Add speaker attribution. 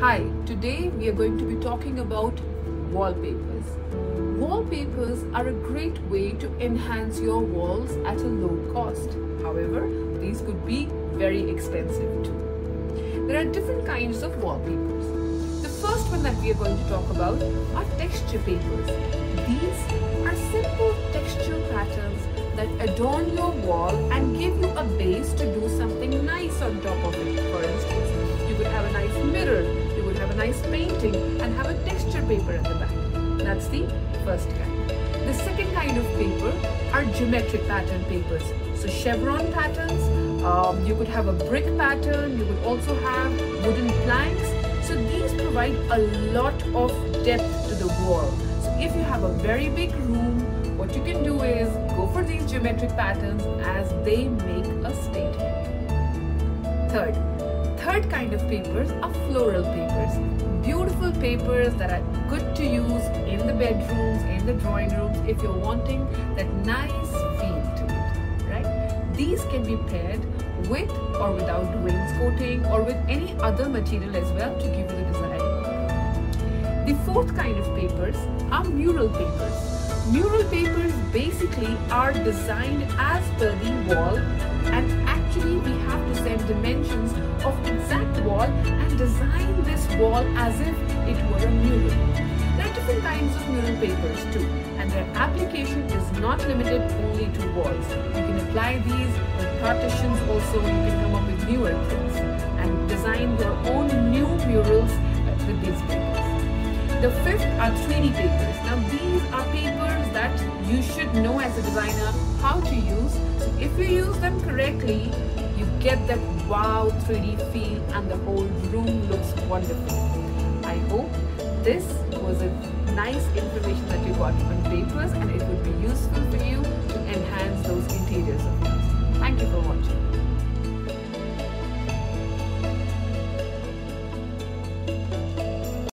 Speaker 1: Hi, today we are going to be talking about wallpapers. Wallpapers are a great way to enhance your walls at a low cost. However, these could be very expensive too. There are different kinds of wallpapers. The first one that we are going to talk about are texture papers. These are simple texture patterns that adorn your wall and give you a base to nice painting and have a texture paper at the back. That's the first kind. The second kind of paper are geometric pattern papers. So chevron patterns, um, you could have a brick pattern, you could also have wooden planks. So these provide a lot of depth to the wall. So if you have a very big room, what you can do is go for these geometric patterns as they make a statement. Third, third kind of papers are floral papers. Papers that are good to use in the bedrooms, in the drawing rooms if you're wanting that nice feel to it, right? These can be paired with or without wainscoting or with any other material as well to give you the desired look. The fourth kind of papers are mural papers. Mural papers basically are designed as per the wall and actually we have to set dimensions of exact wall and design this wall as if it were a mural. There are different kinds of mural papers too and their application is not limited only to walls. You can apply these with partitions also, you can come up with newer things and design your own new murals with these papers. The fifth are 3D papers. Now these are papers that you should know designer how to use. If you use them correctly, you get that wow 3D feel and the whole room looks wonderful. I hope this was a nice information that you got on papers and it would be useful for you to enhance